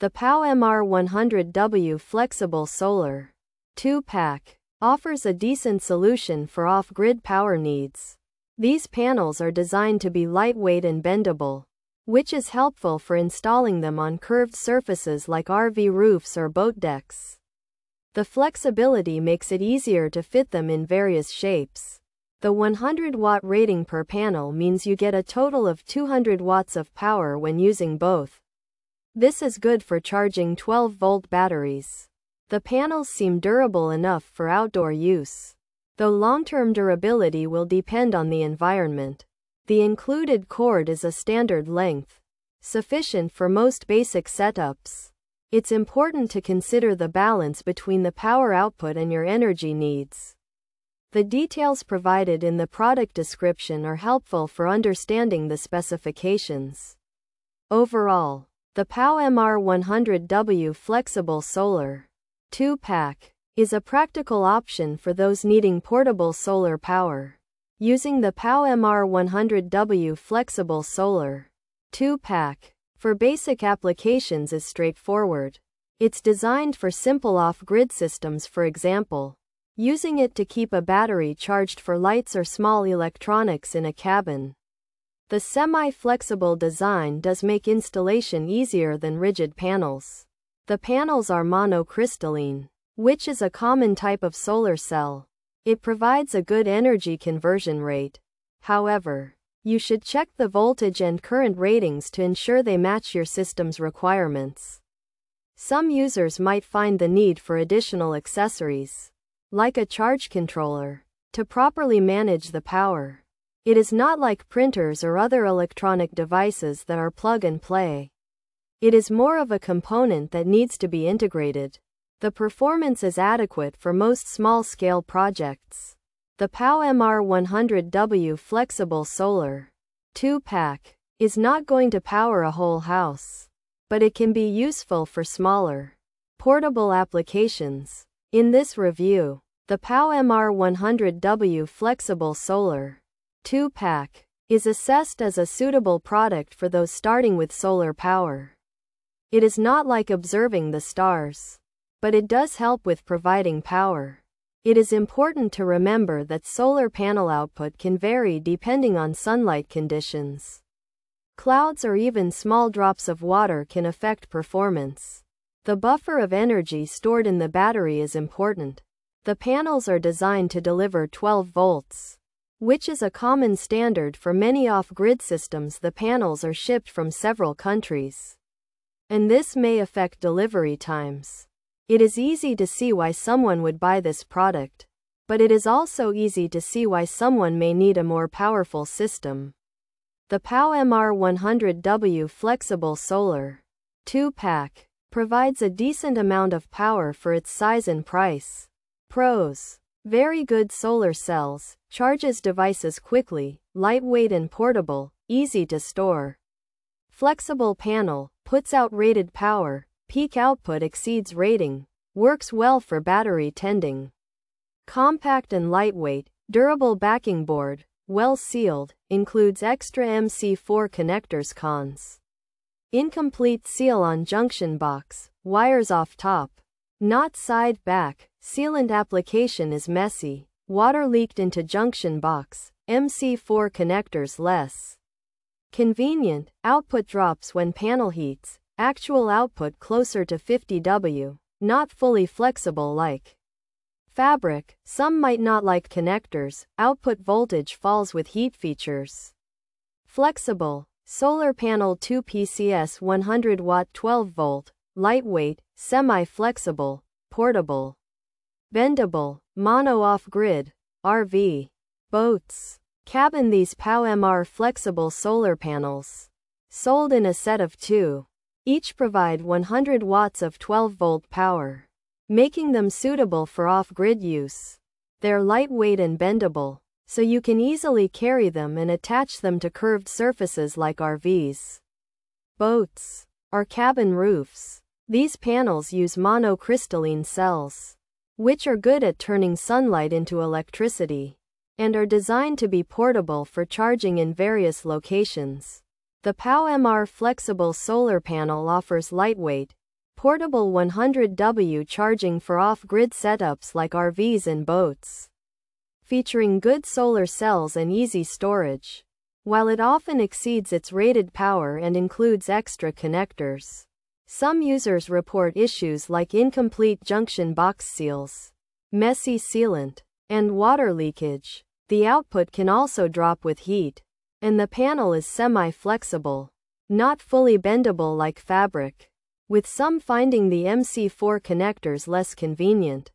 The PowMr 100W Flexible Solar 2 Pack offers a decent solution for off grid power needs. These panels are designed to be lightweight and bendable, which is helpful for installing them on curved surfaces like RV roofs or boat decks. The flexibility makes it easier to fit them in various shapes. The 100 watt rating per panel means you get a total of 200 watts of power when using both. This is good for charging 12 volt batteries. The panels seem durable enough for outdoor use. Though long-term durability will depend on the environment. The included cord is a standard length, sufficient for most basic setups. It's important to consider the balance between the power output and your energy needs. The details provided in the product description are helpful for understanding the specifications. Overall, the PowMr 100W Flexible Solar 2-pack is a practical option for those needing portable solar power. Using the PowMr 100W Flexible Solar 2-pack for basic applications is straightforward. It's designed for simple off-grid systems for example, using it to keep a battery charged for lights or small electronics in a cabin. The semi-flexible design does make installation easier than rigid panels. The panels are monocrystalline, which is a common type of solar cell. It provides a good energy conversion rate. However, you should check the voltage and current ratings to ensure they match your system's requirements. Some users might find the need for additional accessories like a charge controller, to properly manage the power. It is not like printers or other electronic devices that are plug and play. It is more of a component that needs to be integrated. The performance is adequate for most small scale projects. The PowMr 100W Flexible Solar 2 pack is not going to power a whole house, but it can be useful for smaller, portable applications. In this review, the PowMr 100W Flexible Solar 2-pack is assessed as a suitable product for those starting with solar power. It is not like observing the stars, but it does help with providing power. It is important to remember that solar panel output can vary depending on sunlight conditions. Clouds or even small drops of water can affect performance. The buffer of energy stored in the battery is important. The panels are designed to deliver 12 volts, which is a common standard for many off-grid systems. The panels are shipped from several countries, and this may affect delivery times. It is easy to see why someone would buy this product, but it is also easy to see why someone may need a more powerful system. The PowMr 100W Flexible Solar 2-pack provides a decent amount of power for its size and price. Pros. Very good solar cells, charges devices quickly, lightweight and portable, easy to store. Flexible panel, puts out rated power, peak output exceeds rating, works well for battery tending. Compact and lightweight, durable backing board, well sealed, includes extra MC4 connectors cons. Incomplete seal on junction box, wires off top. Not side back, sealant application is messy, water leaked into junction box, MC4 connectors less. Convenient, output drops when panel heats, actual output closer to 50 W, not fully flexible like fabric, some might not like connectors, output voltage falls with heat features. Flexible, Solar panel 2 PCS 100 watt 12 volt, lightweight, semi-flexible, portable, bendable, mono off-grid, RV, boats, cabin These PowMr flexible solar panels, sold in a set of two, each provide 100 watts of 12 volt power, making them suitable for off-grid use. They're lightweight and bendable, so you can easily carry them and attach them to curved surfaces like RVs, boats, or cabin roofs. These panels use monocrystalline cells, which are good at turning sunlight into electricity, and are designed to be portable for charging in various locations. The PowMr flexible solar panel offers lightweight, Portable 100W charging for off-grid setups like RVs and boats. Featuring good solar cells and easy storage. While it often exceeds its rated power and includes extra connectors, some users report issues like incomplete junction box seals, messy sealant, and water leakage. The output can also drop with heat, and the panel is semi-flexible, not fully bendable like fabric, with some finding the MC4 connectors less convenient.